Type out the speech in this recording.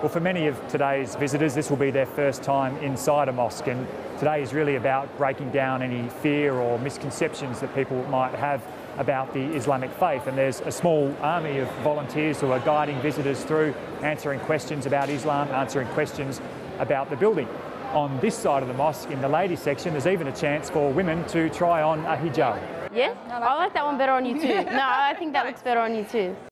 Well, for many of today's visitors, this will be their first time inside a mosque, and today is really about breaking down any fear or misconceptions that people might have about the Islamic faith. And there's a small army of volunteers who are guiding visitors through, answering questions about Islam, answering questions about the building. On this side of the mosque, in the ladies section, there's even a chance for women to try on a hijab. Yes, I like that one better on you too. No, I think that looks better on you too.